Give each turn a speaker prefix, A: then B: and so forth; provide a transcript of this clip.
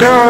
A: Girl,